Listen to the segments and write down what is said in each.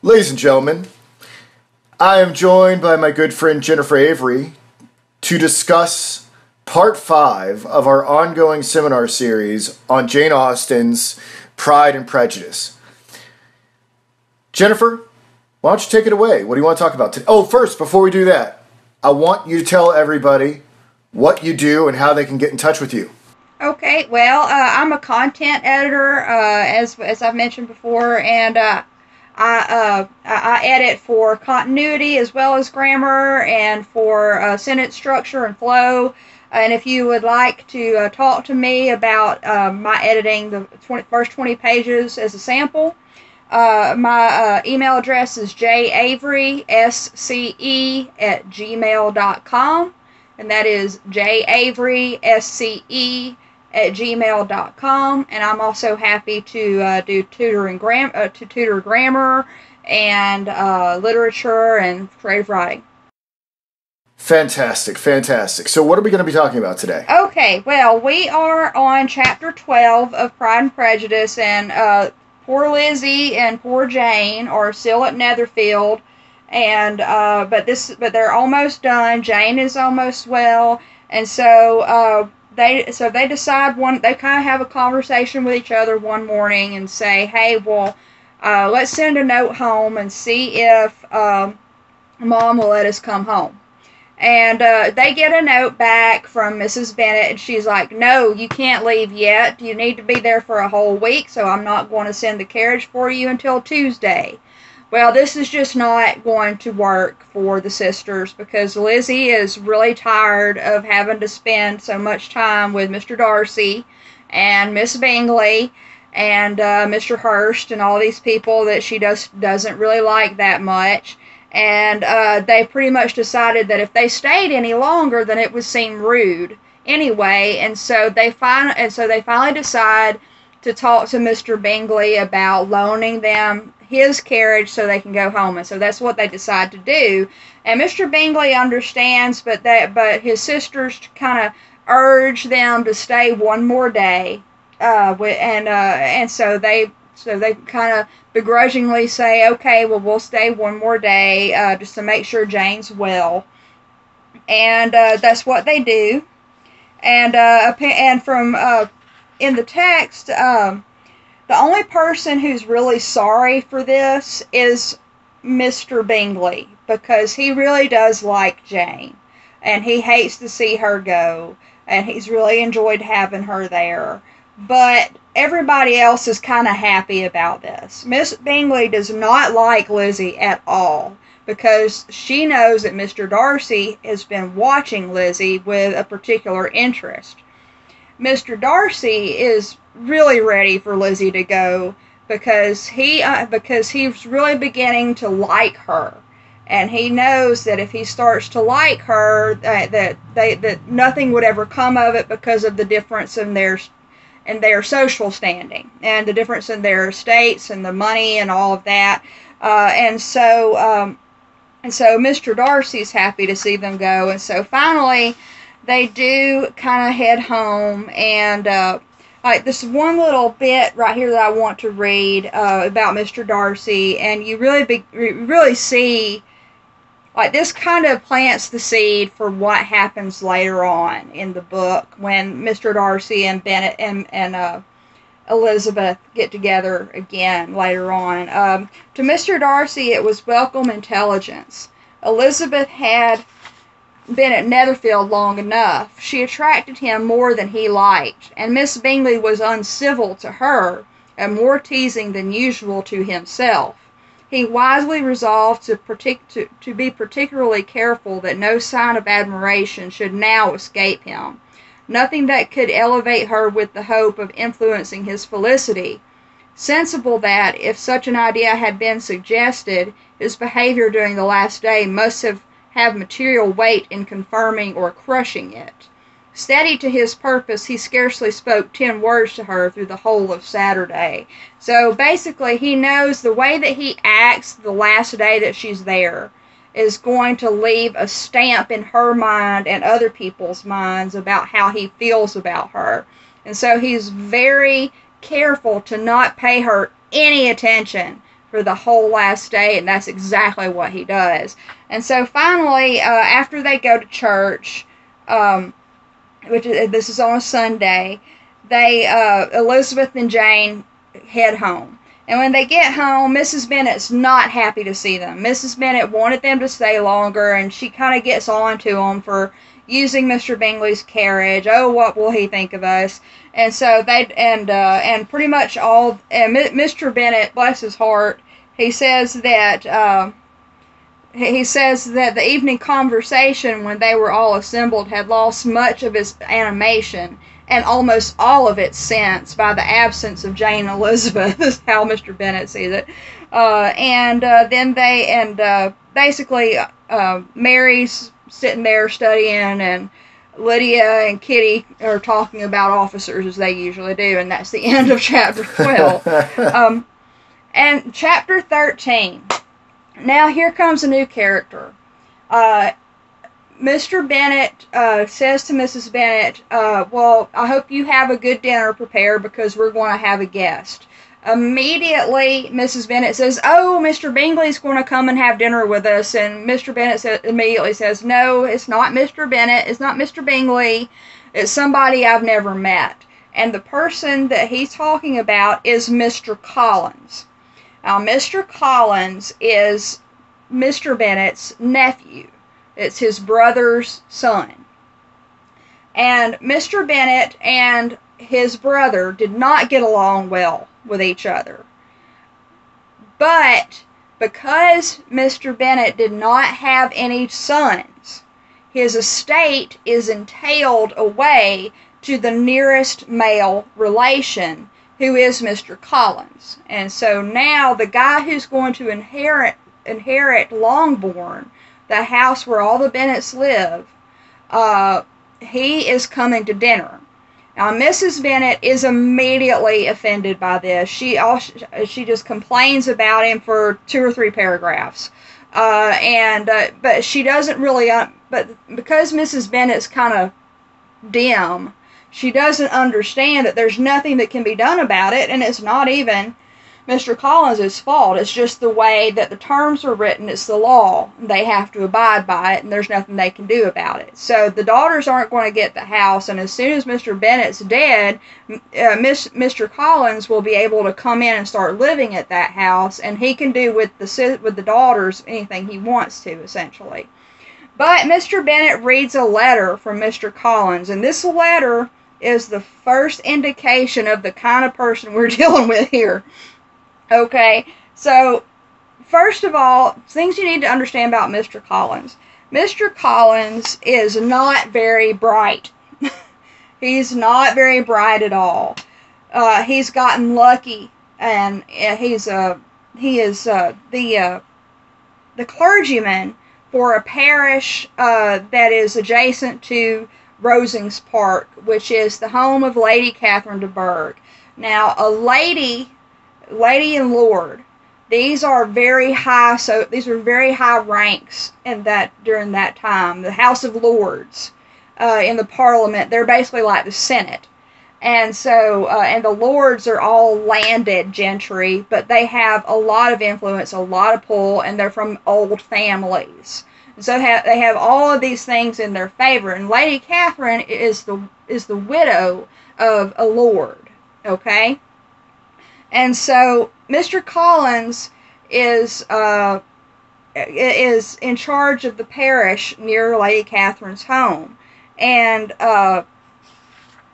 Ladies and gentlemen, I am joined by my good friend Jennifer Avery to discuss part five of our ongoing seminar series on Jane Austen's Pride and Prejudice. Jennifer, why don't you take it away? What do you want to talk about today? Oh, first, before we do that, I want you to tell everybody what you do and how they can get in touch with you. Okay, well, uh, I'm a content editor, uh, as as I've mentioned before, and uh, I, uh, I edit for continuity as well as grammar and for uh, sentence structure and flow. And if you would like to uh, talk to me about uh, my editing the 20, first 20 pages as a sample, uh, my uh, email address is javerysce at gmail.com. And that is javerysce at gmail.com. And I'm also happy to uh, do tutoring gram- uh, to tutor grammar and literature and creative writing. Fantastic, fantastic. So, what are we going to be talking about today? Okay, well, we are on chapter 12 of Pride and Prejudice, and uh, poor Lizzie and poor Jane are still at Netherfield, and uh, but this, but they're almost done. Jane is almost well, and so uh, they, so they decide one. They kind of have a conversation with each other one morning and say, "Hey, well, uh, let's send a note home and see if um, Mom will let us come home." And uh, they get a note back from Mrs. Bennet, and she's like, No, you can't leave yet. You need to be there for a whole week, so I'm not going to send the carriage for you until Tuesday. Well, this is just not going to work for the sisters because Lizzie is really tired of having to spend so much time with Mr. Darcy and Miss Bingley and uh, Mr. Hurst and all these people that she does doesn't really like that much and uh, they pretty much decided that if they stayed any longer, then it would seem rude anyway. And so they fin- and so they finally decide to talk to Mr. Bingley about loaning them his carriage so they can go home. And so that's what they decide to do. And Mr. Bingley understands, but that but his sisters kind of urge them to stay one more day. Uh, and uh, and so they so they kind of begrudgingly say, okay, well, we'll stay one more day uh, just to make sure Jane's well. And uh, that's what they do. And uh, and from uh, in the text, um, the only person who's really sorry for this is Mr. Bingley because he really does like Jane, and he hates to see her go, and he's really enjoyed having her there but everybody else is kind of happy about this. Miss Bingley does not like Lizzie at all because she knows that Mr. Darcy has been watching Lizzie with a particular interest. Mr. Darcy is really ready for Lizzie to go because he uh, because he's really beginning to like her and he knows that if he starts to like her uh, that they that nothing would ever come of it because of the difference in their and their social standing and the difference in their estates and the money and all of that. Uh, and so, um, and so Mr. Darcy's happy to see them go. And so finally, they do kind of head home and. Uh, like this one little bit right here that I want to read uh, about Mr. Darcy, and you really be, really see like this kind of plants the seed for what happens later on in the book when Mr. Darcy and Bennet and and uh, Elizabeth get together again later on. Um, to Mr. Darcy, it was welcome intelligence. Elizabeth had been at Netherfield long enough. She attracted him more than he liked, and Miss Bingley was uncivil to her and more teasing than usual to himself. He wisely resolved to, partic- to, to be particularly careful that no sign of admiration should now escape him, nothing that could elevate her with the hope of influencing his felicity. Sensible that, if such an idea had been suggested, his behavior during the last day must have, have material weight in confirming or crushing it. Steady to his purpose, he scarcely spoke ten words to her through the whole of Saturday. So basically, he knows the way that he acts the last day that she's there is going to leave a stamp in her mind and other people's minds about how he feels about her. And so he's very careful to not pay her any attention for the whole last day, and that's exactly what he does. And so finally, uh, after they go to church, um, which is, this is on a Sunday, they uh, Elizabeth and Jane head home. And when they get home, Mrs. Bennet's not happy to see them. Mrs. Bennet wanted them to stay longer, and she kind of gets on to them for using Mr. Bingley's carriage. Oh, what will he think of us? And so they and uh, and pretty much all and Mr. Bennet, bless his heart, he says that uh, he says that the evening conversation when they were all assembled had lost much of its animation and almost all of its sense by the absence of Jane Elizabeth, is how Mr. Bennet sees it. Uh, and uh, then they, and uh, basically, uh, Mary's sitting there studying, and Lydia and Kitty are talking about officers as they usually do, and that's the end of chapter 12. um, and chapter 13. Now, here comes a new character. Uh, Mr. Bennet uh, says to Mrs. Bennet, uh, Well, I hope you have a good dinner prepared because we're going to have a guest. Immediately, Mrs. Bennet says, Oh, Mr. Bingley's going to come and have dinner with us. And Mr. Bennet sa- immediately says, No, it's not Mr. Bennet. It's not Mr. Bingley. It's somebody I've never met. And the person that he's talking about is Mr. Collins. Now, Mr. Collins is Mr. Bennet's nephew. It's his brother's son. And Mr. Bennet and his brother did not get along well with each other. But because Mr. Bennet did not have any sons, his estate is entailed away to the nearest male relation, who is Mr. Collins. And so now the guy who's going to inherit inherit Longbourn the house where all the Bennets live, uh, he is coming to dinner. Now, Mrs. Bennet is immediately offended by this. She she just complains about him for two or three paragraphs, uh, and uh, but she doesn't really. Uh, but because Mrs. Bennet's kind of dim, she doesn't understand that there's nothing that can be done about it, and it's not even Mr. Collins' fault. It's just the way that the terms are written. It's the law. They have to abide by it, and there's nothing they can do about it. So the daughters aren't going to get the house, and as soon as Mr. Bennet's dead, uh, Miss, Mr. Collins will be able to come in and start living at that house, and he can do with the with the daughters anything he wants to, essentially. But Mr. Bennet reads a letter from Mr. Collins, and this letter is the first indication of the kind of person we're dealing with here. Okay, so first of all, things you need to understand about Mr. Collins. Mr. Collins is not very bright. he's not very bright at all. Uh, he's gotten lucky, and uh, he's uh, he is uh, the uh, the clergyman for a parish uh, that is adjacent to Rosings Park, which is the home of Lady Catherine de Bourgh. Now, a lady lady and lord. These are very high so these are very high ranks in that during that time. The house of lords uh, in the parliament they're basically like the senate. And so uh, and the lords are all landed gentry but they have a lot of influence a lot of pull and they're from old families. So ha- they have all of these things in their favor. And lady catherine is the is the widow of a lord okay and so Mr. Collins is uh, is in charge of the parish near Lady Catherine's home, and uh,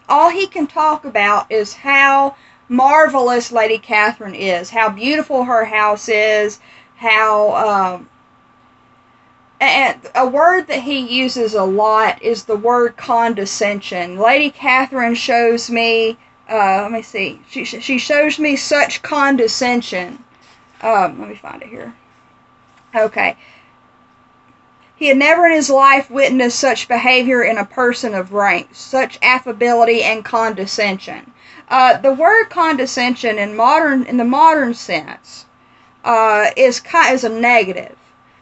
all he can talk about is how marvelous Lady Catherine is, how beautiful her house is, how um, and a word that he uses a lot is the word condescension. Lady Catherine shows me uh, let me see. She, she shows me such condescension. Um, let me find it here. Okay. He had never in his life witnessed such behavior in a person of rank, such affability and condescension. Uh, the word condescension in modern, in the modern sense, uh, is is a negative,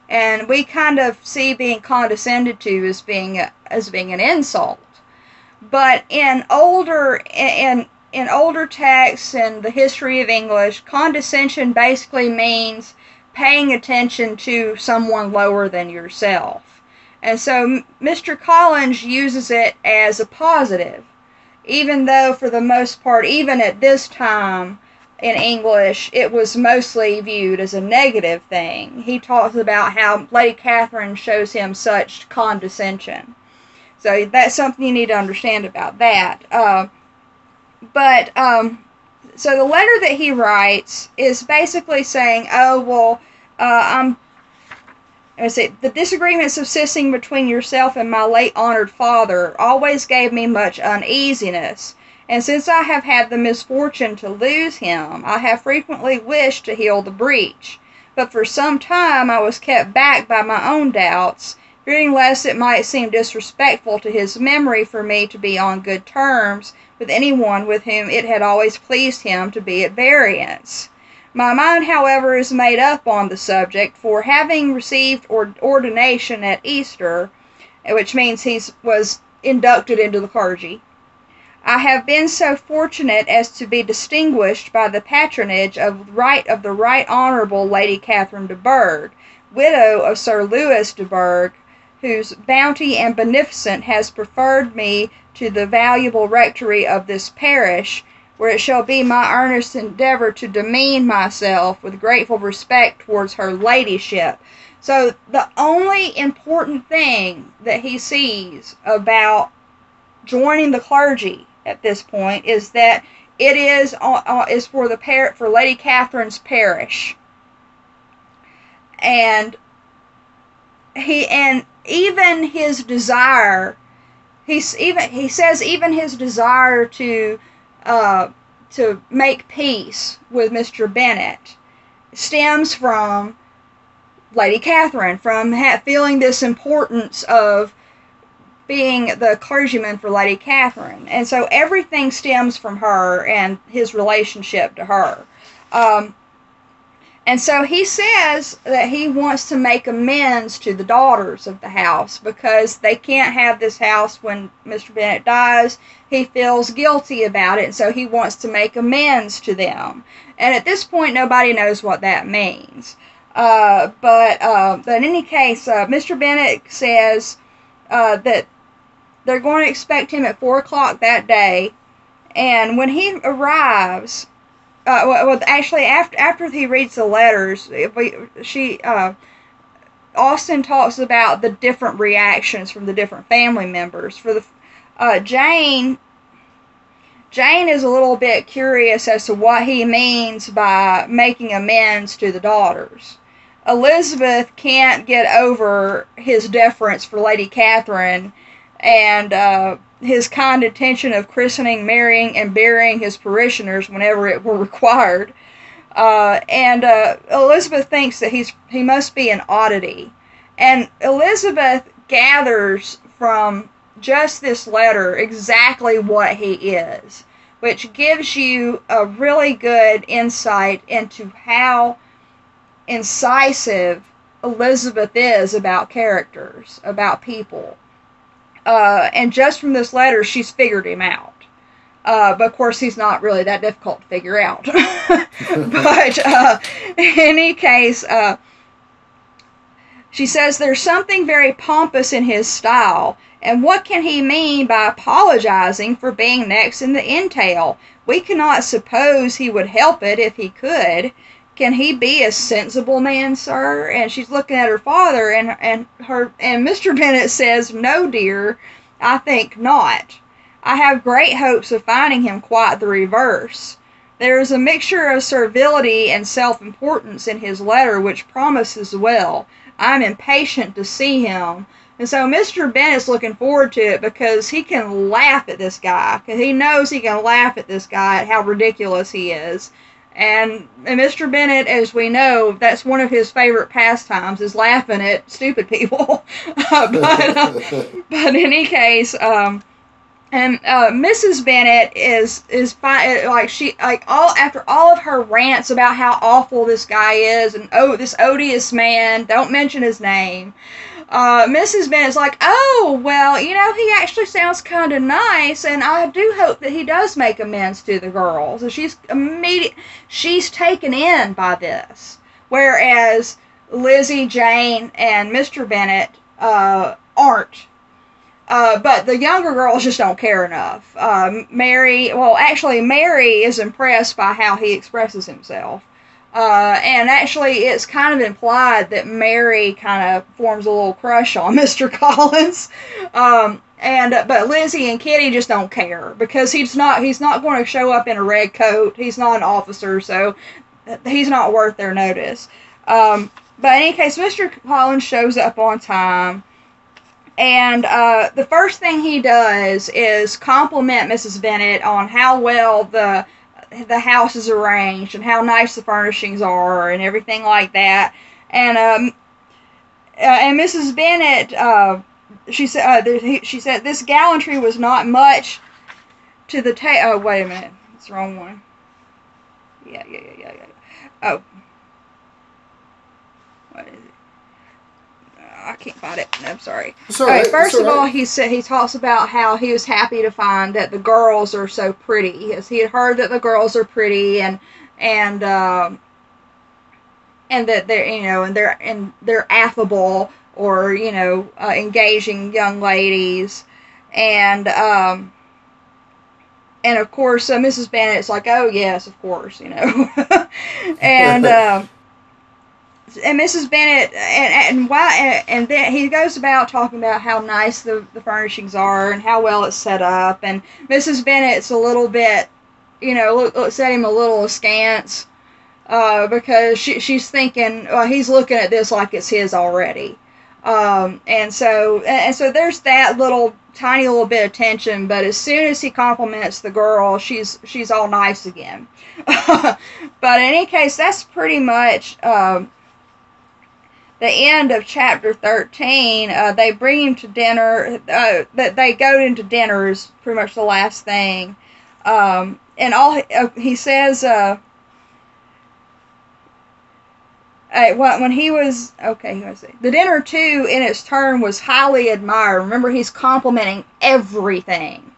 and we kind of see being condescended to as being a, as being an insult. But in older, in in older texts and the history of English, condescension basically means paying attention to someone lower than yourself. And so Mr. Collins uses it as a positive, even though for the most part, even at this time in English, it was mostly viewed as a negative thing. He talks about how Lady Catherine shows him such condescension. So that's something you need to understand about that. Uh, but um, so the letter that he writes is basically saying, "Oh well, uh, I'm." I say the disagreement subsisting between yourself and my late honored father always gave me much uneasiness, and since I have had the misfortune to lose him, I have frequently wished to heal the breach. But for some time I was kept back by my own doubts, fearing lest it might seem disrespectful to his memory for me to be on good terms with anyone with whom it had always pleased him to be at variance. My mind, however, is made up on the subject, for having received ordination at Easter, which means he was inducted into the clergy, I have been so fortunate as to be distinguished by the patronage of right of the Right Honourable Lady Catherine de Bourgh, widow of Sir Louis de Bourgh, whose bounty and beneficence has preferred me to the valuable rectory of this parish, where it shall be my earnest endeavour to demean myself with grateful respect towards her ladyship. So the only important thing that he sees about joining the clergy at this point is that it is uh, uh is for the par- for Lady Catherine's parish, and he and even his desire he's even he says even his desire to uh, to make peace with Mr. Bennet stems from Lady Catherine, from feeling this importance of being the clergyman for Lady Catherine. And so everything stems from her and his relationship to her. Um, and so he says that he wants to make amends to the daughters of the house because they can't have this house when Mr. Bennet dies. He feels guilty about it, so he wants to make amends to them. And at this point, nobody knows what that means. Uh, but, uh, but in any case, uh, Mr. Bennet says uh, that they're going to expect him at 4 o'clock that day. And when he arrives, uh, well, actually, after after he reads the letters, we, she uh, Austen talks about the different reactions from the different family members. For the uh, Jane, Jane is a little bit curious as to what he means by making amends to the daughters. Elizabeth can't get over his deference for Lady Catherine and uh, his kind intention of christening, marrying, and burying his parishioners whenever it were required. Uh, and uh, Elizabeth thinks that he's he must be an oddity, and Elizabeth gathers from just this letter exactly what he is, which gives you a really good insight into how incisive Elizabeth is about characters, about people. Uh, and just from this letter, she's figured him out. Uh, but of course, he's not really that difficult to figure out. but uh, in any case, uh, she says there's something very pompous in his style. And what can he mean by apologizing for being next in the entail? We cannot suppose he would help it if he could. Can he be a sensible man, sir? And she's looking at her father, and and her and Mr. Bennet says, "No, dear, I think not. I have great hopes of finding him quite the reverse." There is a mixture of servility and self-importance in his letter which promises well. I'm impatient to see him. And so Mr. Bennet's looking forward to it because he can laugh at this guy. Because he knows he can laugh at this guy at how ridiculous he is. And, and Mr. Bennet, as we know, that's one of his favorite pastimes is laughing at stupid people. uh, but, uh, but in any case, um, and uh, Mrs. Bennet is is. Like she like all after all of her rants about how awful this guy is and oh this odious man. Don't mention his name. Uh, Mrs. is like, oh well, you know he actually sounds kind of nice, and I do hope that he does make amends to the girls. And she's immediate. She's taken in by this, whereas Lizzie, Jane, and Mr. Bennet uh, aren't uh, but the younger girls just don't care enough. Um, Mary, well, actually, Mary is impressed by how he expresses himself. Uh, and actually, it's kind of implied that Mary kind of forms a little crush on Mr. Collins. Um, and but Lizzie and Kitty just don't care because he's not he's not going to show up in a red coat. He's not an officer, so he's not worth their notice. Um, but in any case, Mr. Collins shows up on time. And uh, the first thing he does is compliment Mrs. Bennet on how well the the house is arranged and how nice the furnishings are and everything like that. And um, uh, and Mrs. Bennet, uh, she said, uh, she said this gallantry was not much to the ta- Oh, wait a minute, it's the wrong one. Yeah, yeah, yeah, yeah, yeah. Oh, what is it? I can't find it. No, I'm sorry. Right. First of all, he said he talks about how he was happy to find that the girls are so pretty. Yes, he had heard that the girls are pretty and and um, and that they're you know and they're and they're affable or you know uh, engaging young ladies and um, and of course uh, Mrs. Bennet's like oh yes of course you know and. Um, and Mrs. Bennet and and why and, and then he goes about talking about how nice the, the furnishings are and how well it's set up and Mrs. Bennet's a little bit you know look, looks at him a little askance uh, because she, she's thinking well he's looking at this like it's his already um, and so and so there's that little tiny little bit of tension but as soon as he compliments the girl she's she's all nice again but in any case that's pretty much um, the end of chapter 13, uh, they bring him to dinner. Uh, that they go into dinner is pretty much the last thing. Um, and all uh, he says, uh, when he was okay, let's see. The dinner too, in its turn, was highly admired. Remember, he's complimenting everything.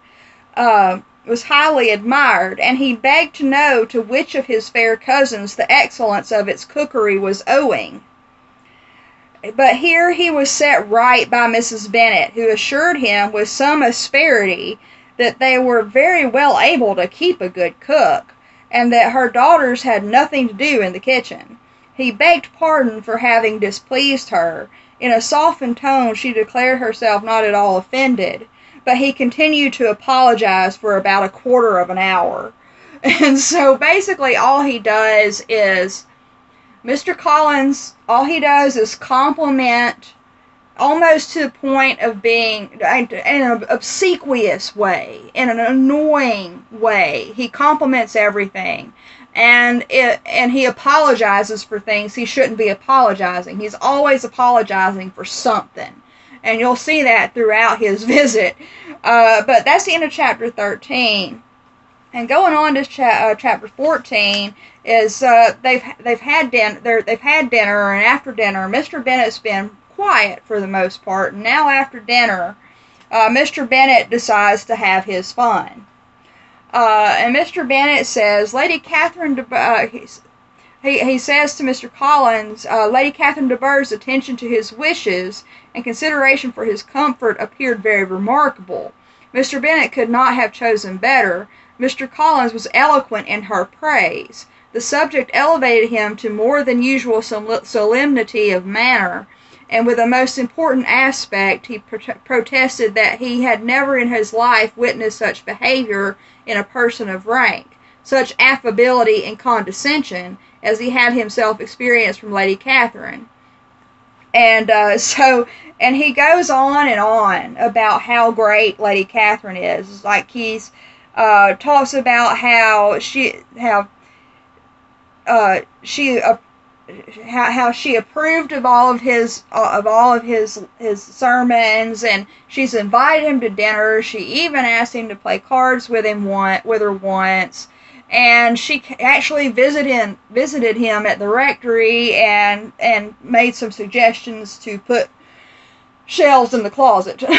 Uh, was highly admired, and he begged to know to which of his fair cousins the excellence of its cookery was owing. But here he was set right by Mrs. Bennet, who assured him with some asperity that they were very well able to keep a good cook, and that her daughters had nothing to do in the kitchen. He begged pardon for having displeased her. In a softened tone she declared herself not at all offended, but he continued to apologize for about a quarter of an hour. And so basically all he does is Mr. Collins, all he does is compliment almost to the point of being in an obsequious way, in an annoying way. He compliments everything. And it, and he apologizes for things he shouldn't be apologizing. He's always apologizing for something. And you'll see that throughout his visit. Uh, but that's the end of chapter 13. And going on to cha- uh, chapter 14 is uh, they've they've had dinner they've had dinner and after dinner Mr. Bennet's been quiet for the most part and now after dinner uh, Mr. Bennet decides to have his fun. Uh, and Mr. Bennet says Lady Catherine de, uh, he, he says to Mr. Collins uh, Lady Catherine de Bourgh's attention to his wishes and consideration for his comfort appeared very remarkable. Mr. Bennet could not have chosen better Mr. Collins was eloquent in her praise. The subject elevated him to more than usual solemnity of manner, and with a most important aspect he pro- protested that he had never in his life witnessed such behavior in a person of rank, such affability and condescension as he had himself experienced from Lady Catherine. And uh, so, and he goes on and on about how great Lady Catherine is. Like he's uh, talks about how she how uh, she uh, how, how she approved of all of his uh, of all of his his sermons and she's invited him to dinner. She even asked him to play cards with him one with her once. And she actually visited visited him at the rectory and and made some suggestions to put shelves in the closet.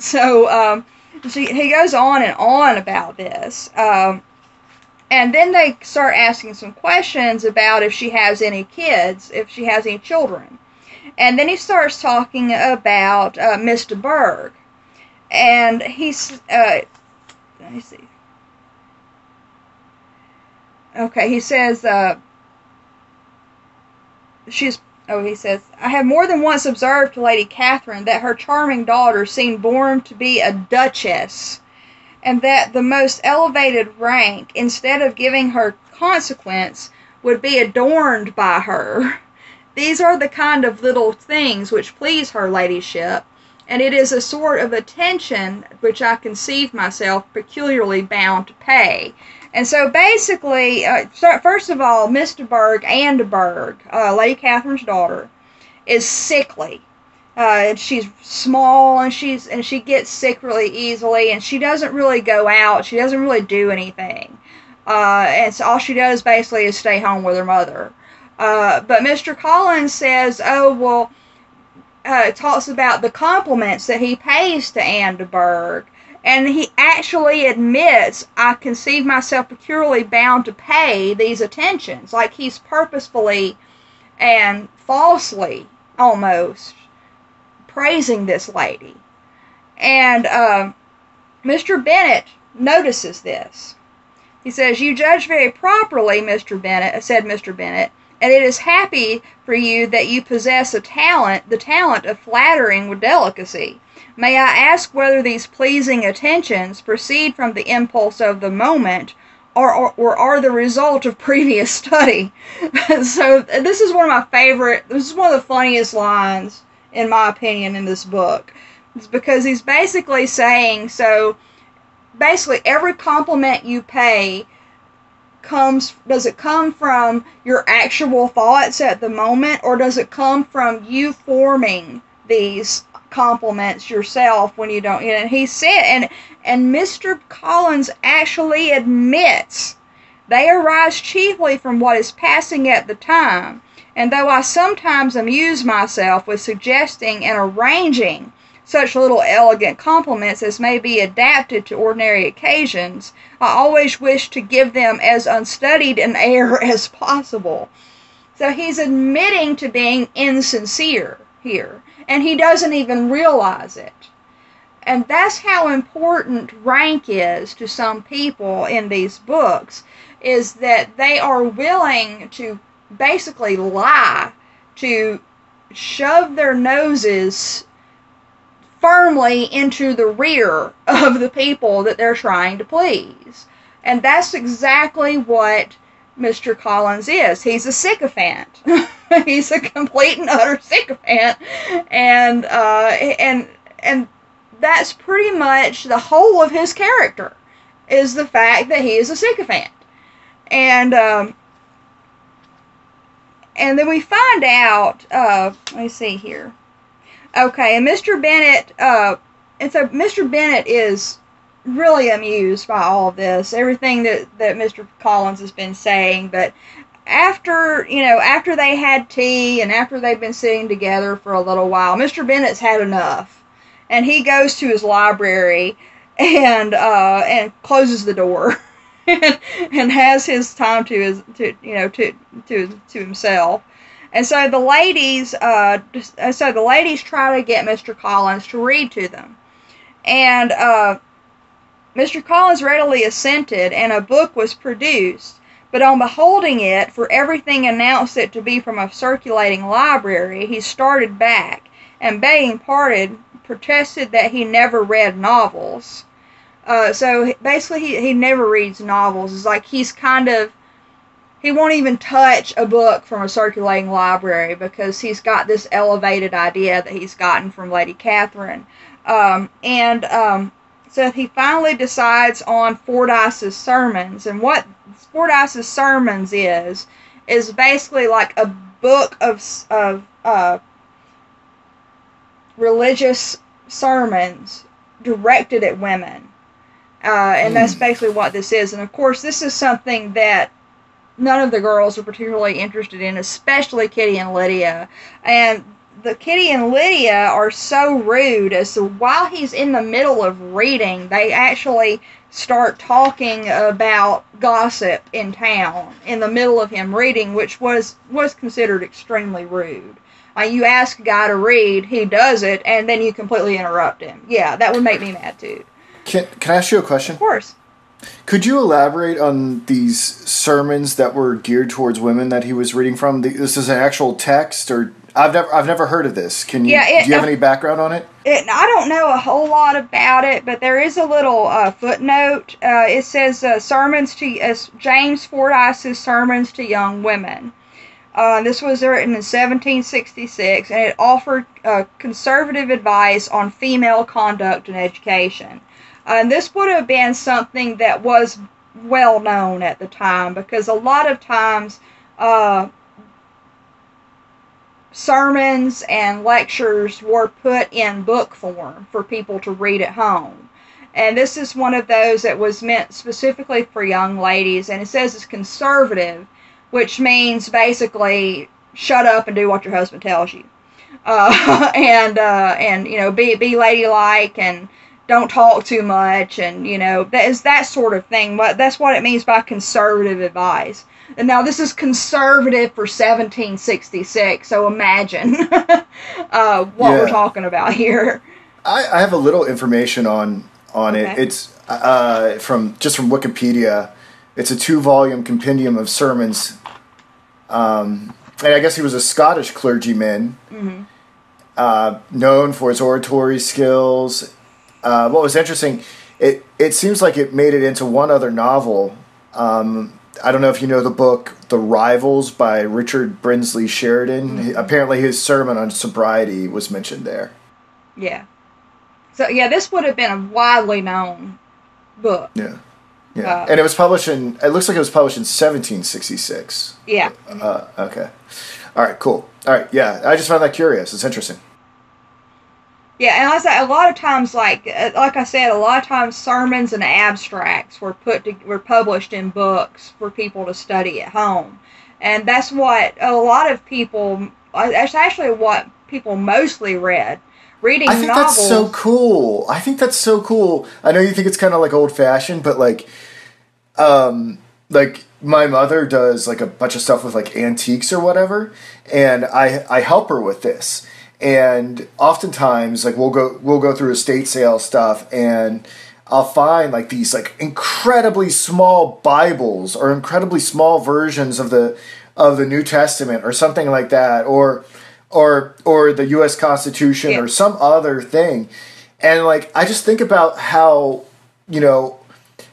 So um, she, he goes on and on about this um, and then they start asking some questions about if she has any kids, if she has any children. And then he starts talking about uh, Mr. Berg. And he's, uh, let me see. Okay, he says, uh, she's, oh, he says, I have more than once observed to Lady Catherine that her charming daughter seemed born to be a duchess and that the most elevated rank, instead of giving her consequence, would be adorned by her. These are the kind of little things which please her ladyship, and it is a sort of attention which I conceive myself peculiarly bound to pay. And so basically, uh, first of all, Mr. Berg, Anne Bourgh, uh, Lady Catherine's daughter, is sickly uh, she's small and she's and she gets sick really easily and she doesn't really go out. She doesn't really do anything. Uh, and so all she does basically is stay home with her mother. Uh, but Mr. Collins says, oh well, uh, talks about the compliments that he pays to Anne de Bourgh. And he actually admits, I conceive myself peculiarly bound to pay these attentions. Like he's purposefully and falsely almost praising this lady. And uh, Mr. Bennet notices this. He says, You judge very properly, Mr. Bennet, said Mr. Bennet, and it is happy for you that you possess a talent, the talent of flattering with delicacy. May I ask whether these pleasing attentions proceed from the impulse of the moment or, or, or are the result of previous study? so this is one of my favorite, this is one of the funniest lines in my opinion, in this book. It's because he's basically saying so basically every compliment you pay comes does it come from your actual thoughts at the moment or does it come from you forming these compliments yourself when you don't and he said and and Mr. Collins actually admits they arise chiefly from what is passing at the time and though I sometimes amuse myself with suggesting and arranging such little elegant compliments as may be adapted to ordinary occasions, I always wish to give them as unstudied an air as possible. So he's admitting to being insincere here, and he doesn't even realize it. And that's how important rank is to some people in these books, is that they are willing to basically lie to shove their noses firmly into the rear of the people that they're trying to please. And that's exactly what Mr. Collins is. He's a sycophant. He's a complete and utter sycophant, and uh, and and that's pretty much the whole of his character is the fact that he is a sycophant. And um, and then we find out, uh, let me see here. Okay, and Mr. Bennet. uh, and so Mr. Bennet is really amused by all of this, everything that, that Mr. Collins has been saying, but after, you know, after they had tea and after they've been sitting together for a little while, Mr. Bennet's had enough. And he goes to his library and, uh, and closes the door. and, has his time to his to you know to to to himself. And so the ladies, uh, so the ladies try to get Mr. Collins to read to them, and uh, Mr. Collins readily assented, and a book was produced. But on beholding it, for everything announced it to be from a circulating library, he started back, and being parted, protested that he never read novels. Uh, so basically, he, he never reads novels. It's like he's kind of he won't even touch a book from a circulating library because he's got this elevated idea that he's gotten from Lady Catherine. Um, and um, so he finally decides on Fordyce's sermons. And what Fordyce's sermons is, is basically like a book of of uh, religious sermons directed at women, uh, and that's basically what this is. And of course, this is something that none of the girls are particularly interested in, especially Kitty and Lydia. And the Kitty and Lydia are so rude as to while he's in the middle of reading, they actually start talking about gossip in town in the middle of him reading, which was was considered extremely rude. Uh, you ask a guy to read, he does it, and then you completely interrupt him. Yeah, that would make me mad too. Can Can I ask you a question? Of course. Could you elaborate on these sermons that were geared towards women that he was reading from? This is an actual text, or I've never I've never heard of this. Can you Yeah, it- do you have any background on it? it, I don't know a whole lot about it, but there is a little uh, footnote. Uh, it says uh, sermons to James Fordyce's sermons to young women. Uh, this was written in 1766, and it offered uh, conservative advice on female conduct and education. Uh, and this would have been something that was well known at the time because a lot of times uh, sermons and lectures were put in book form for people to read at home. And this is one of those that was meant specifically for young ladies. And it says it's conservative, which means basically shut up and do what your husband tells you. Uh, and, uh, and, you know, be, be ladylike and don't talk too much. And, you know, that is that sort of thing. But that's what it means by conservative advice. And now this is conservative for 1766, so imagine uh, what we're talking about here. I, I have a little information on on it. It's uh, from just from Wikipedia. It's a two volume compendium of sermons. Um, and I guess he was a Scottish clergyman, uh, known for his oratory skills. Uh, what was interesting, it it seems like it made it into one other novel. Um, I don't know if you know the book The Rivals by Richard Brinsley Sheridan. He- apparently, his sermon on sobriety was mentioned there. Yeah. So yeah, this would have been a widely known book. Yeah. Yeah. Uh, and it was published in, it looks like it was published in 1766. Yeah. Uh, okay. All right, cool. All right, yeah. I just found that curious. It's interesting. Yeah, and I say, a lot of times, like uh, like I said, a lot of times sermons and abstracts were put to, were published in books for people to study at home, and that's what a lot of people. uh, That's actually what people mostly read. Reading I think novels. that's so cool. I think that's so cool. I know you think it's kind of like old fashioned, but like, um, like my mother does like a bunch of stuff with like antiques or whatever, and I I help her with this. And oftentimes, like we'll go we'll go through estate sale stuff, and I'll find like these like incredibly small Bibles or incredibly small versions of the of the New Testament or something like that, or or or the U.S. Constitution Yeah. or some other thing, and like I just think about how you know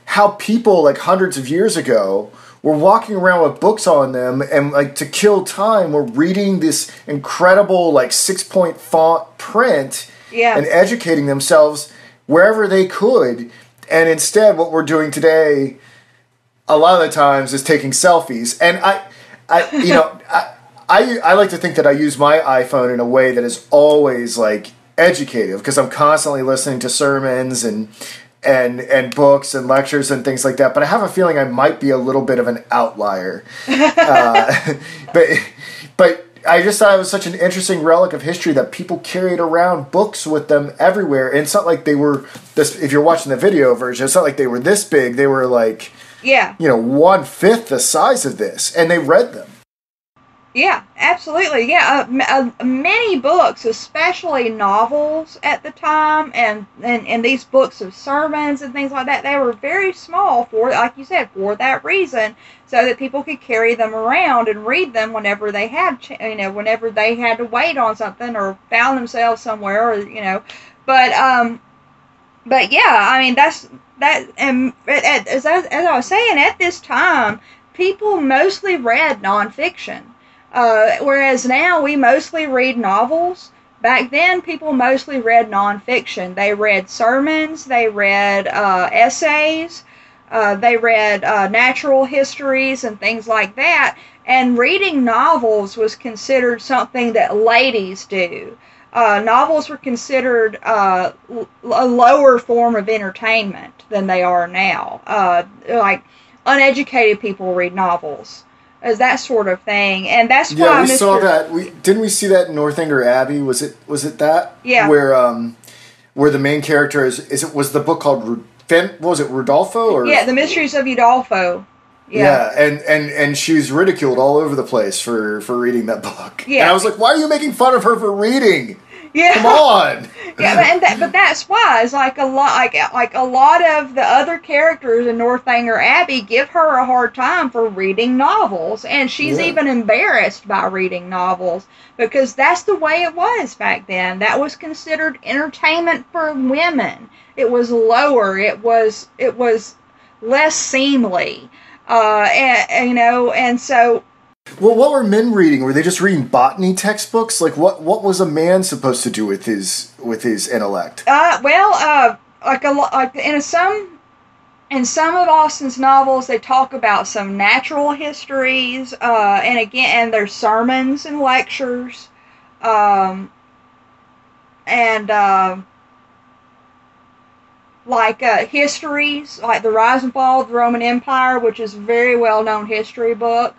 how people like hundreds of years ago were walking around with books on them and like to kill time we're reading this incredible like six point font print Yeah. and educating themselves wherever they could and instead what we're doing today a lot of the times is taking selfies and i i you know I, I i like to think that i use my iphone in a way that is always like educative because i'm constantly listening to sermons and and and books and lectures and things like that but i have a feeling i might be a little bit of an outlier uh, but but I just thought it was such an interesting relic of history that people carried around books with them everywhere. And it's not like they were this. If you're watching the video version, it's not like they were this big. They were like yeah. you know one fifth the size of this, and they read them. Yeah, absolutely. Yeah, uh, uh, many books, especially novels at the time, and, and and these books of sermons and things like that, they were very small for, like you said, for that reason, so that people could carry them around and read them whenever they had, you know, whenever they had to wait on something or found themselves somewhere, or you know, but um, but yeah, I mean that's that, and as I, as I was saying, at this time, people mostly read nonfiction. Uh, whereas now we mostly read novels. Back then, people mostly read nonfiction. They read sermons, they read uh, essays, Uh, they read uh, natural histories and things like that. And reading novels was considered something that ladies do. Uh, novels were considered a lower form of entertainment than they are now. Like uneducated people read novels as that sort of thing, and that's yeah, why we Mr. saw that. We didn't we see that in Northanger Abbey? Was it was it that? Yeah. Where um, where the main character is is it was the book called Ru- Fen, what was it Rudolfo or Yeah, the Mysteries of Udolpho. yeah. Yeah. and and and she was ridiculed all over the place for for reading that book. Yeah. and I was like, why are you making fun of her for reading? Yeah. Come on. yeah, but, and that, but that's why it's like a lot, like like a lot of the other characters in Northanger Abbey give her a hard time for reading novels, and she's Yeah. even embarrassed by reading novels because that's the way it was back then. That was considered entertainment for women. It was lower. It was it was less seemly, uh, and, and, you know, and so Well, what were men reading? Were they just reading botany textbooks? Like, what what was a man supposed to do with his with his intellect? Uh, well, uh, like a like in some, in some of Austen's novels, they talk about some natural histories, uh, and again, and there's sermons and lectures, um, and uh, like uh, histories, like the rise and fall of the Roman Empire, which is a very well known history book,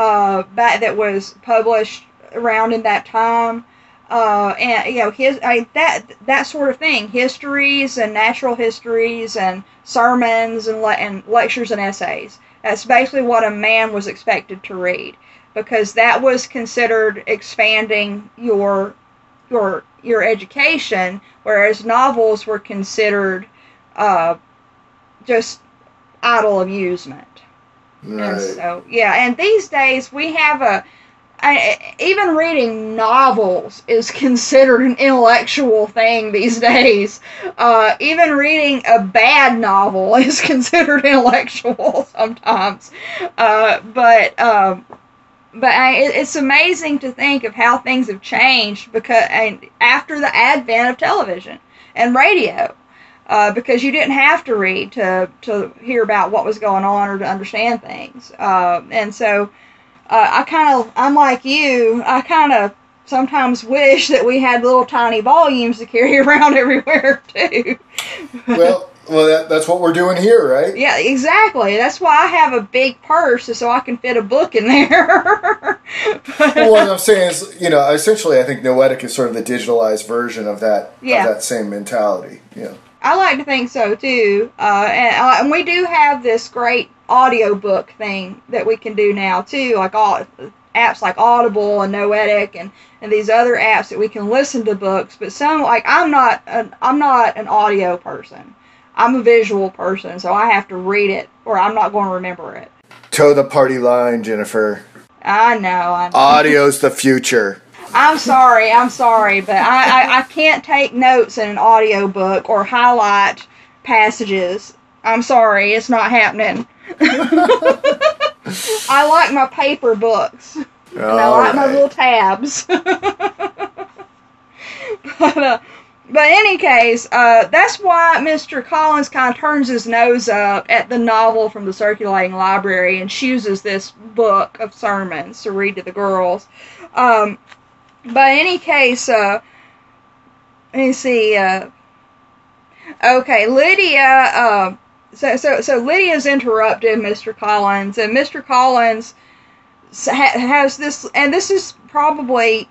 uh, that that was published around in that time uh, and you know his I, that that sort of thing, histories and natural histories and sermons and le- and lectures and essays. That's basically what a man was expected to read because that was considered expanding your your your education, whereas novels were considered uh, just idle amusement. And so, yeah, and these days we have a. I, even reading novels is considered an intellectual thing these days. Uh, even reading a bad novel is considered intellectual sometimes. Uh, but um, but I, it's amazing to think of how things have changed because and after the advent of television and radio uh, because you didn't have to read to to hear about what was going on or to understand things. Uh, and so uh, I kind of I'm like you. I kind of sometimes wish that we had little tiny volumes to carry around everywhere too. well, well, that, that's what we're doing here, right? yeah, exactly. That's why I have a big purse so I can fit a book in there. well, what I'm saying is, you know, essentially, I think Noetic is sort of the digitalized version of that Yeah. of that same mentality. Yeah. I like to think so too. Uh, and, uh, and we do have this great audiobook thing that we can do now too, like all apps like Audible and Noetic and, and these other apps that we can listen to books. But some like I'm not an I'm not an audio person. I'm a visual person, so I have to read it or I'm not going to remember it. Toe the party line, Jennifer. I know. I know. Audio's the future. I'm sorry, I'm sorry, but I, I, I can't take notes in an audiobook or highlight passages. I'm sorry, it's not happening. I like my paper books. And I like my little tabs. but, uh, but in any case, uh, that's why Mr. Collins kind of turns his nose up at the novel from the circulating library and chooses this book of sermons to read to the girls. Um, but in any case, uh, let me see. Uh, okay, Lydia. Uh, so, so, so Lydia's interrupted Mr. Collins, and Mr. Collins ha- has this, and this is probably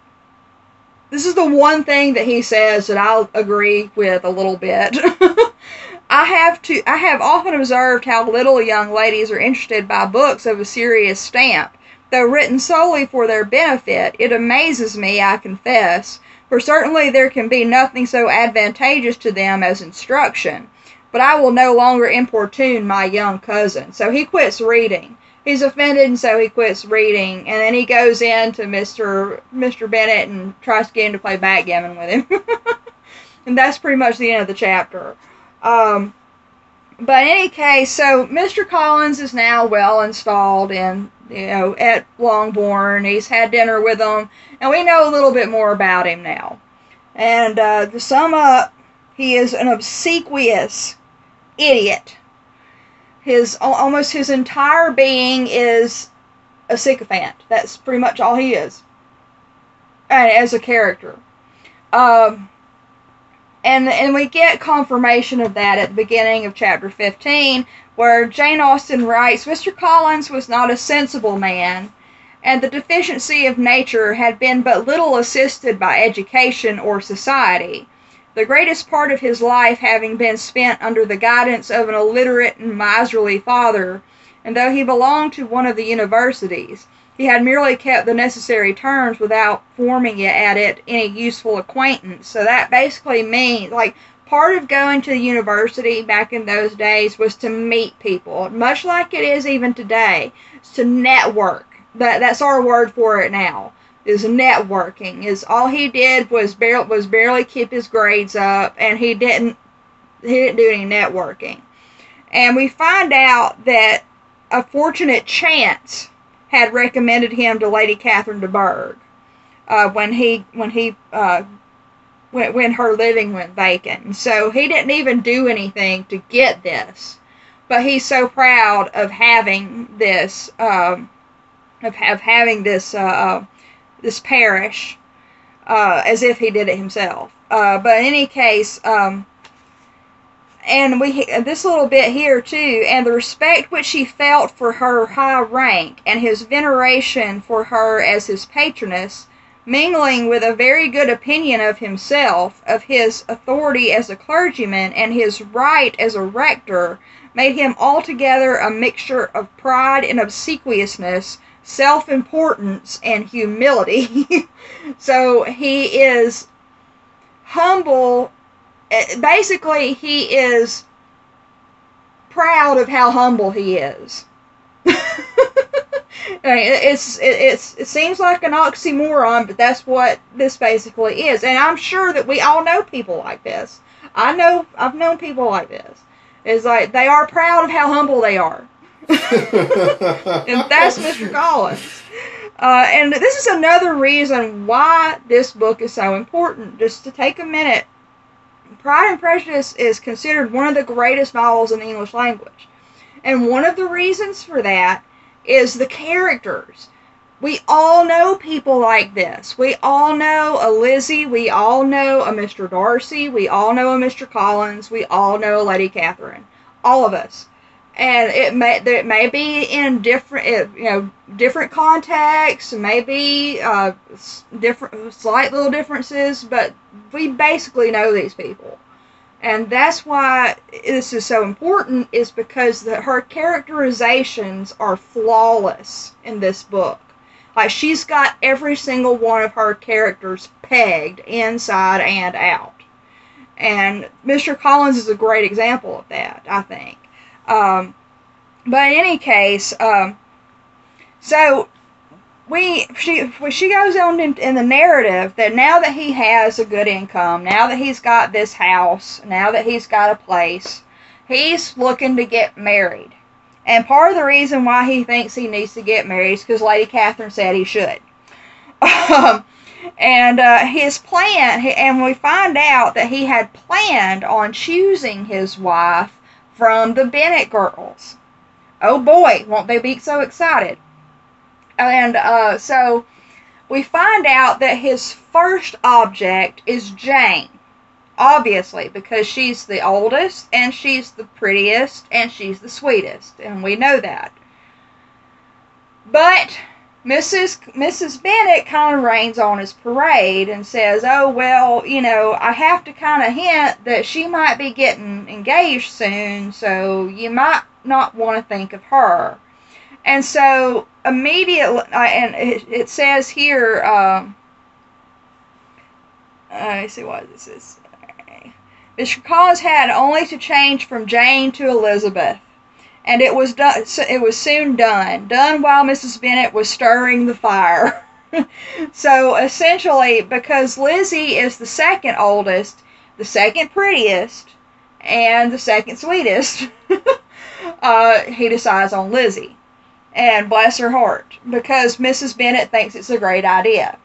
this is the one thing that he says that I'll agree with a little bit. I have to I have often observed how little young ladies are interested by books of a serious stamp. Though written solely for their benefit, it amazes me, I confess, for certainly there can be nothing so advantageous to them as instruction. But I will no longer importune my young cousin. So he quits reading. He's offended, and so he quits reading. And then he goes in to Mr. Mr. Bennet and tries to get him to play backgammon with him. and that's pretty much the end of the chapter. Um, but in any case, so Mr. Collins is now well installed in, you know, at Longbourn. He's had dinner with them, and we know a little bit more about him now. And uh, to sum up, he is an obsequious idiot. his almost his entire being is a sycophant. That's pretty much all he is. And as a character. Um, and and we get confirmation of that at the beginning of chapter 15 where Jane Austen writes Mr. Collins was not a sensible man and the deficiency of nature had been but little assisted by education or society the greatest part of his life having been spent under the guidance of an illiterate and miserly father and though he belonged to one of the universities he had merely kept the necessary terms without forming at it any useful acquaintance. So that basically means, like, part of going to the university back in those days was to meet people, much like it is even today. It's to network. That that's our word for it now. Is networking. Is all he did was barely was barely keep his grades up, and he didn't he didn't do any networking. And we find out that a fortunate chance had recommended him to Lady Catherine de Bourgh uh, when he when he uh, when, when her living went vacant. So he didn't even do anything to get this, but he's so proud of having this um, of, of having this uh, uh this parish uh, as if he did it himself. Uh, but in any case. Um, and we this little bit here too, and the respect which he felt for her high rank, and his veneration for her as his patroness, mingling with a very good opinion of himself, of his authority as a clergyman, and his right as a rector, made him altogether a mixture of pride and obsequiousness, self importance, and humility. so he is humble basically he is proud of how humble he is. it's it's it seems like an oxymoron, but that's what this basically is. And I'm sure that we all know people like this. I know I've known people like this. It's like they are proud of how humble they are. and that's Mr. Collins. Uh, and this is another reason why this book is so important. Just to take a minute Pride and Prejudice is considered one of the greatest novels in the English language. And one of the reasons for that is the characters. We all know people like this. We all know a Lizzie. We all know a Mr. Darcy. We all know a Mr. Collins. We all know a Lady Catherine. All of us and it may it may be in different you know different contexts, maybe uh, different slight little differences, but we basically know these people, and that's why this is so important. Is because the, her characterizations are flawless in this book. Like she's got every single one of her characters pegged inside and out. And Mr. Collins is a great example of that, I think. Um, but in any case, um, so we she she goes on in, in, the narrative that now that he has a good income, now that he's got this house, now that he's got a place, he's looking to get married. And part of the reason why he thinks he needs to get married is because Lady Catherine said he should. Um, and uh, his plan, and we find out that he had planned on choosing his wife from the Bennet girls. Oh boy, won't they be so excited? And uh, so we find out that his first object is Jane. Obviously, because she's the oldest and she's the prettiest and she's the sweetest, and we know that. But Mrs. Mrs. Bennet kind of rains on his parade and says, "Oh well, you know, I have to kind of hint that she might be getting engaged soon, so you might not want to think of her." And so immediately, uh, and it, says here, um, uh, let me see what this is. Mr. Collins had only to change from Jane to Elizabeth and it was done. It was soon done. Done while Mrs. Bennet was stirring the fire. so essentially, because Lizzie is the second oldest, the second prettiest, and the second sweetest, uh, he decides on Lizzie. And bless her heart, because Mrs. Bennet thinks it's a great idea.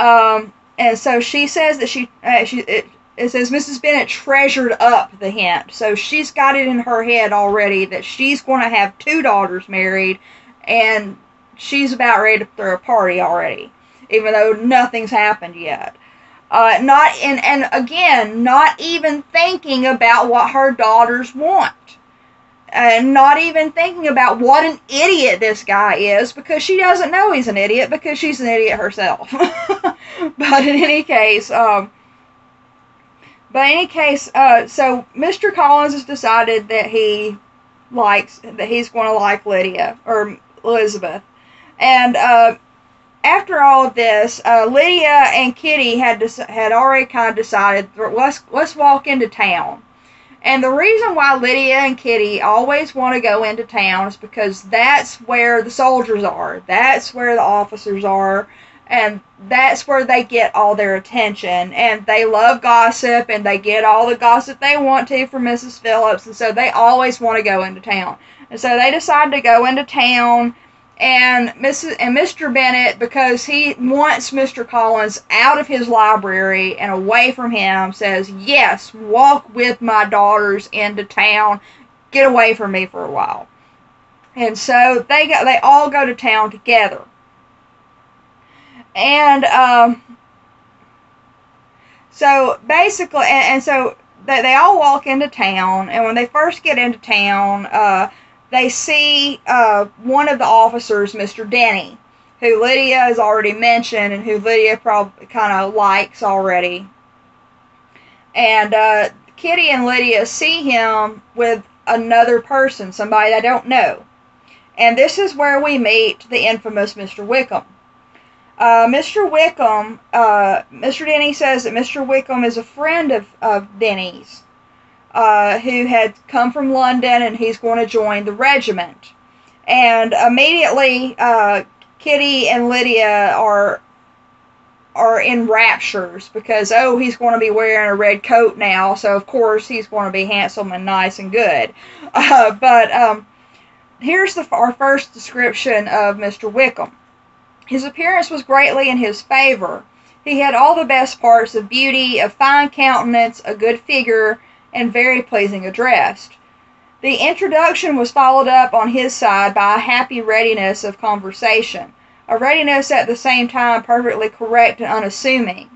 Um, and so she says that she, uh, she it, it says Mrs. Bennet treasured up the hint. So she's got it in her head already that she's going to have two daughters married, and she's about ready to throw a party already, even though nothing's happened yet. Uh, not and and again, not even thinking about what her daughters want, and not even thinking about what an idiot this guy is because she doesn't know he's an idiot because she's an idiot herself. but in any case, um, but in any case, uh, so Mr. Collins has decided that he likes that he's going to like Lydia or Elizabeth, and uh, after all of this, uh, Lydia and Kitty had had already kind of decided let's let's walk into town. And the reason why Lydia and Kitty always want to go into town is because that's where the soldiers are. That's where the officers are and that's where they get all their attention. And they love gossip and they get all the gossip they want to from mrs phillips and so they always want to go into town. And so they decide to go into town and mrs and mr Bennet, because he wants mr collins out of his library and away from him says yes walk with my daughters into town. Get away from me for a while. And so they go they all go to town together and um, so basically, and, and so they, they all walk into town, and when they first get into town, uh, they see uh, one of the officers, Mr. Denny, who Lydia has already mentioned and who Lydia probably kind of likes already. And uh, Kitty and Lydia see him with another person, somebody they don't know. And this is where we meet the infamous Mr. Wickham. Uh, Mr. Wickham, uh, Mr. Denny says that Mr. Wickham is a friend of, of Denny's uh, who had come from London and he's going to join the regiment. And immediately, uh, Kitty and Lydia are are in raptures because oh he's going to be wearing a red coat now so of course he's going to be handsome and nice and good uh, but um, here's the, our first description of mr wickham his appearance was greatly in his favor. He had all the best parts of beauty, a fine countenance, a good figure, and very pleasing address. The introduction was followed up on his side by a happy readiness of conversation, a readiness at the same time perfectly correct and unassuming.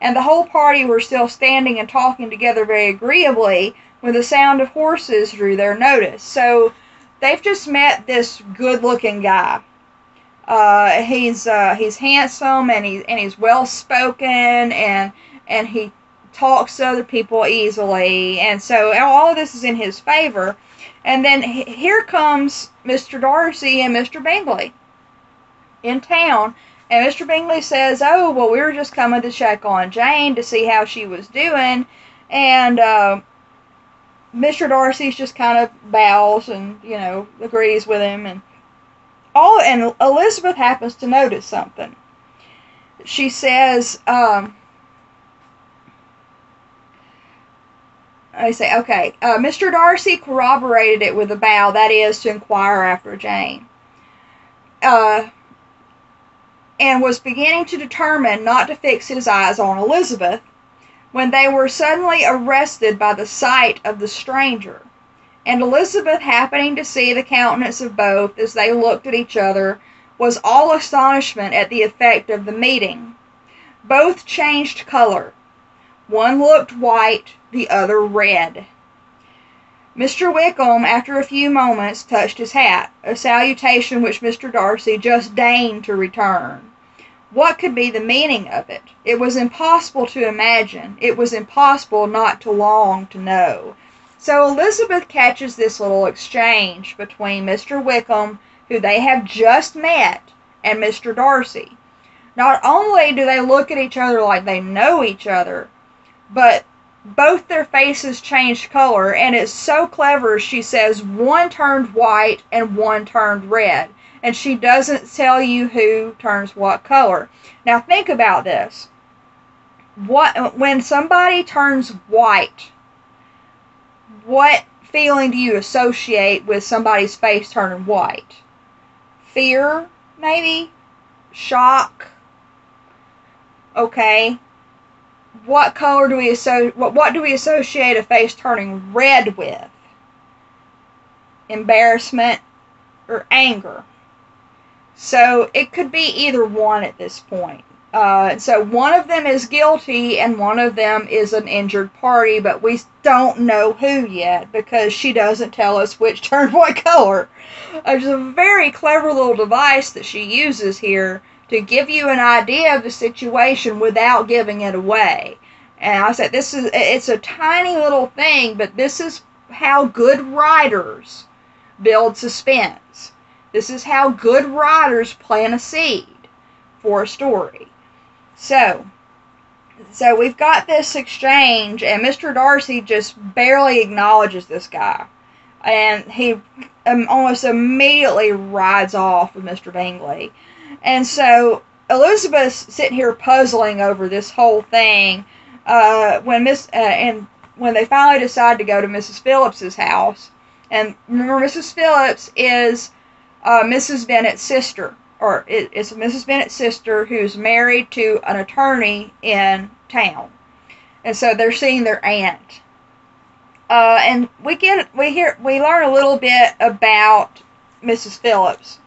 And the whole party were still standing and talking together very agreeably when the sound of horses drew their notice. So they've just met this good looking guy. Uh, he's uh, he's handsome and he and he's well spoken and and he talks to other people easily and so all of this is in his favor. And then here comes Mr. Darcy and Mr. Bingley in town. And Mr. Bingley says, Oh, well, we were just coming to check on Jane to see how she was doing. And uh, Mr. Darcy's just kind of bows and, you know, agrees with him. And all and Elizabeth happens to notice something. She says, um, I say, okay, uh, Mr. Darcy corroborated it with a bow, that is, to inquire after Jane. Uh, and was beginning to determine not to fix his eyes on Elizabeth when they were suddenly arrested by the sight of the stranger and Elizabeth, happening to see the countenance of both as they looked at each other, was all astonishment at the effect of the meeting. Both changed color. One looked white, the other red. Mr. Wickham, after a few moments, touched his hat, a salutation which Mr. Darcy just deigned to return. What could be the meaning of it? It was impossible to imagine. It was impossible not to long to know. So Elizabeth catches this little exchange between Mr. Wickham, who they have just met, and Mr. Darcy. Not only do they look at each other like they know each other, but both their faces change color, and it's so clever. She says one turned white and one turned red, and she doesn't tell you who turns what color. Now think about this. What when somebody turns white what feeling do you associate with somebody's face turning white? Fear, maybe? Shock? Okay. what color do we associate? What, what do we associate a face turning red with? Embarrassment or anger. So it could be either one at this point. Uh, so one of them is guilty and one of them is an injured party, but we don't know who yet because she doesn't tell us which turned what color. It's a very clever little device that she uses here to give you an idea of the situation without giving it away. And I said, this is, it's a tiny little thing, but this is how good writers build suspense. This is how good writers plant a seed for a story. So, so we've got this exchange, and Mr. Darcy just barely acknowledges this guy. And he um, almost immediately rides off with Mr. Bingley. And so Elizabeth's sitting here puzzling over this whole thing uh, when Miss uh, and when they finally decide to go to Mrs. Phillips's house. And remember, Mrs. Phillips is uh, Mrs. Bennet's sister or it, it's Mrs. Bennet's sister who's married to an attorney in town, and so they're seeing their aunt. Uh, and we get we hear we learn a little bit about Mrs. Phillips.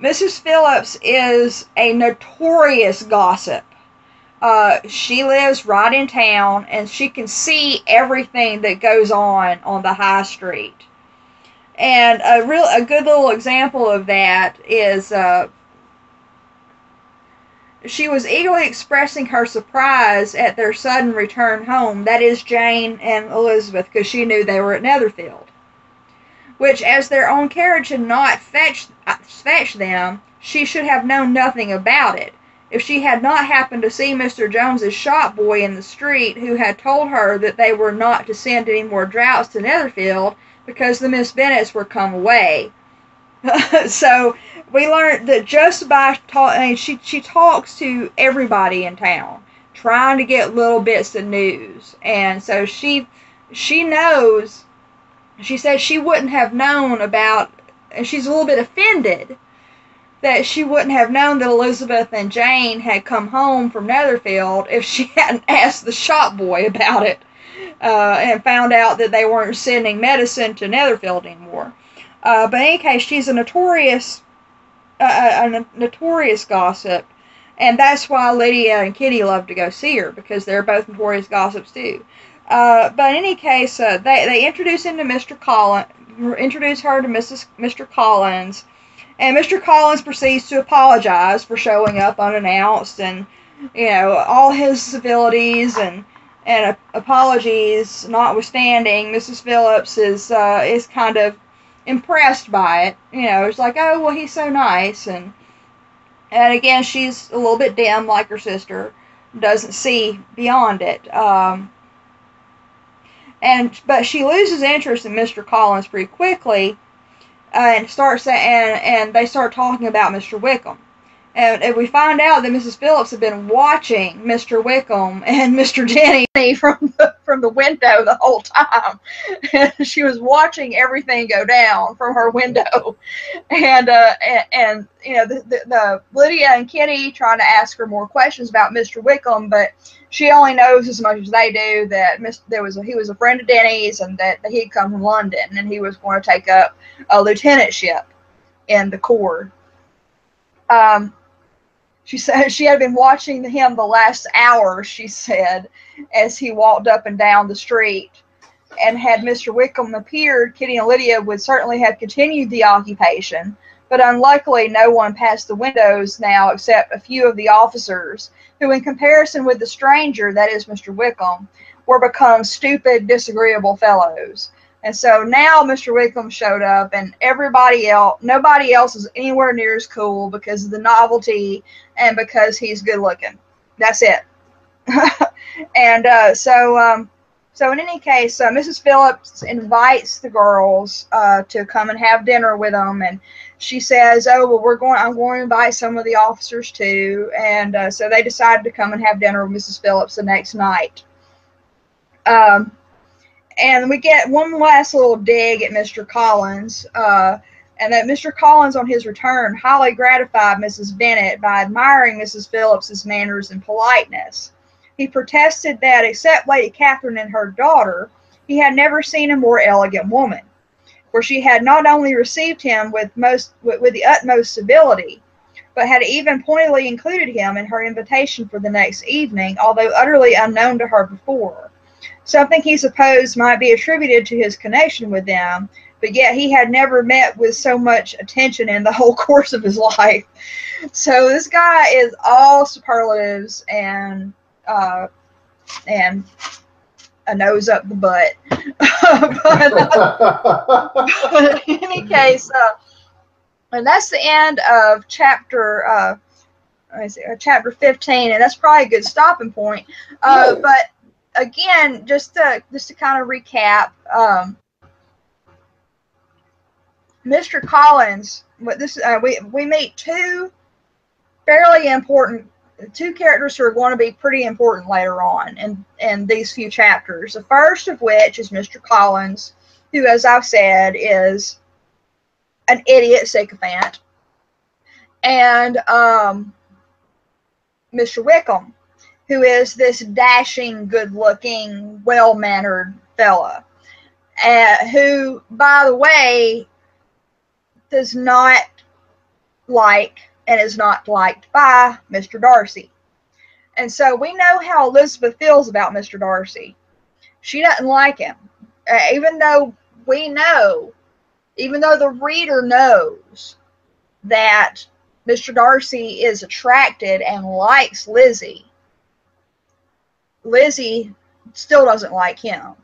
Mrs. Phillips is a notorious gossip. Uh, she lives right in town, and she can see everything that goes on on the high street. And a real a good little example of that is uh, she was eagerly expressing her surprise at their sudden return home. That is Jane and Elizabeth, because she knew they were at Netherfield. Which, as their own carriage had not fetched uh, fetched them, she should have known nothing about it. If she had not happened to see Mr. Jones's shop boy in the street, who had told her that they were not to send any more draughts to Netherfield, because the Miss Bennets were come away. so we learned that just by talking, I mean, she she talks to everybody in town, trying to get little bits of news, and so she she knows. She said she wouldn't have known about, and she's a little bit offended that she wouldn't have known that Elizabeth and Jane had come home from Netherfield if she hadn't asked the shop boy about it uh, and found out that they weren't sending medicine to Netherfield anymore. Uh, but in any case, she's a notorious, uh, a, a notorious gossip, and that's why Lydia and Kitty love to go see her because they're both notorious gossips too. Uh, but in any case, uh, they they introduce him to Mr. Collins, introduce her to Mrs. Mr. Collins, and Mr. Collins proceeds to apologize for showing up unannounced and you know all his civilities and and apologies notwithstanding, Mrs. Phillips is uh, is kind of impressed by it. You know, it's like, oh well, he's so nice, and and again, she's a little bit dim like her sister, doesn't see beyond it. Um, and but she loses interest in Mr. Collins pretty quickly, uh, and starts and and they start talking about Mr. Wickham. And, and we find out that Mrs. Phillips had been watching Mr. Wickham and Mr. Denny from the, from the window the whole time. she was watching everything go down from her window, and uh, and, and you know the, the, the Lydia and Kitty trying to ask her more questions about Mr. Wickham, but she only knows as much as they do that Mr. there was a, he was a friend of Denny's and that, that he'd come from London and he was going to take up a lieutenantship in the Corps. Um, she said she had been watching him the last hour, she said, as he walked up and down the street. And had Mr. Wickham appeared, Kitty and Lydia would certainly have continued the occupation, but unluckily no one passed the windows now except a few of the officers, who, in comparison with the stranger, that is Mr. Wickham, were become stupid, disagreeable fellows. And so now Mr. Wickham showed up, and everybody else, nobody else is anywhere near as cool because of the novelty and because he's good looking. That's it. and uh, so, um, so in any case, uh, Mrs. Phillips invites the girls uh, to come and have dinner with them, and she says, "Oh, well, we're going. I'm going to invite some of the officers too." And uh, so they decided to come and have dinner with Mrs. Phillips the next night. Um, and we get one last little dig at Mr. Collins, uh, and that Mr. Collins, on his return, highly gratified Mrs. Bennet by admiring Mrs. Phillips's manners and politeness. He protested that, except Lady Catherine and her daughter, he had never seen a more elegant woman, for she had not only received him with most with, with the utmost civility, but had even pointedly included him in her invitation for the next evening, although utterly unknown to her before. Something he supposed might be attributed to his connection with them, but yet he had never met with so much attention in the whole course of his life. So this guy is all superlatives and uh, and a nose up the butt. but, uh, but, in any case, uh, and that's the end of chapter. Uh, see, uh, chapter 15, and that's probably a good stopping point. Uh, but again, just to just to kind of recap, um, Mr. Collins, this uh, we we meet two fairly important two characters who are going to be pretty important later on in in these few chapters. The first of which is Mr. Collins, who, as I've said, is an idiot sycophant, and um, Mr. Wickham, who is this dashing, good-looking, well-mannered fella, uh, who, by the way, does not like and is not liked by Mr. Darcy. And so we know how Elizabeth feels about Mr. Darcy. She doesn't like him. Uh, even though we know, even though the reader knows that Mr. Darcy is attracted and likes Lizzie, Lizzie still doesn't like him.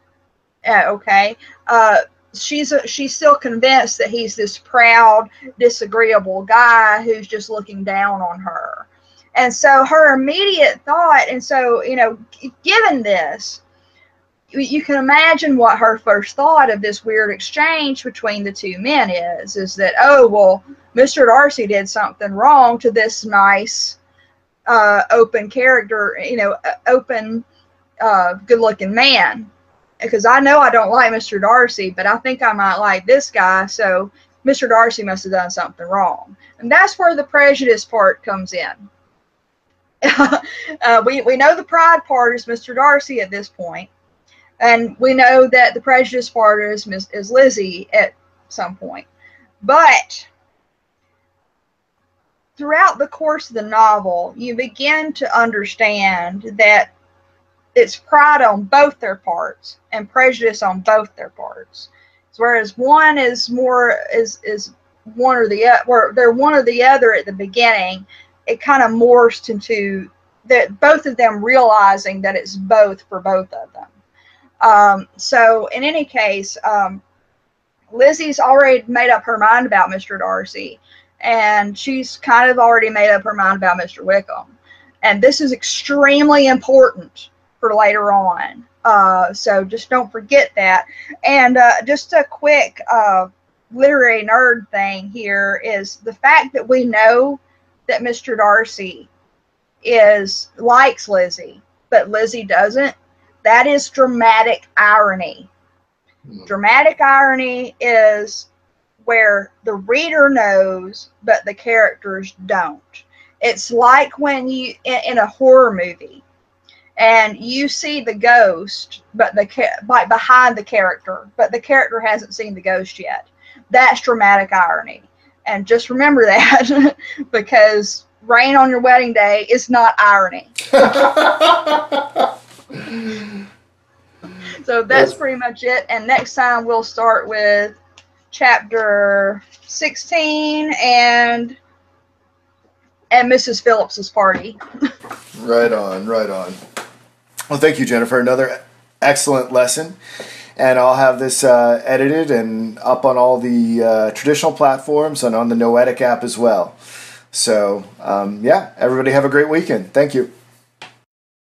Uh, okay. Uh, she's a, she's still convinced that he's this proud, disagreeable guy who's just looking down on her. And so her immediate thought, and so you know, given this, you can imagine what her first thought of this weird exchange between the two men is is that oh well mr darcy did something wrong to this nice uh, open character you know open uh, good looking man because I know I don't like Mr. Darcy, but I think I might like this guy, so Mr. Darcy must have done something wrong. And that's where the prejudice part comes in. uh, we, we know the pride part is Mr. Darcy at this point, and we know that the prejudice part is, is Lizzie at some point. But throughout the course of the novel, you begin to understand that it's pride on both their parts and prejudice on both their parts. Whereas one is more is is one or the other, where they're one or the other at the beginning, it kind of morphs into that both of them realizing that it's both for both of them. Um, so in any case, um, Lizzie's already made up her mind about Mr. Darcy, and she's kind of already made up her mind about Mr. Wickham. And this is extremely important for later on. Uh, so just don't forget that. And uh, just a quick uh, literary nerd thing here is the fact that we know that Mr. Darcy is likes Lizzie, but Lizzie doesn't. That is dramatic irony. Mm. Dramatic irony is where the reader knows, but the characters don't. It's like when you in, in a horror movie and you see the ghost, but the like behind the character, but the character hasn't seen the ghost yet. That's dramatic irony, and just remember that because rain on your wedding day is not irony. so that's pretty much it. And next time we'll start with chapter 16 and and Mrs. Phillips's party. right on, right on. Well, thank you, Jennifer. Another excellent lesson. And I'll have this uh, edited and up on all the uh, traditional platforms and on the Noetic app as well. So, um, yeah, everybody have a great weekend. Thank you.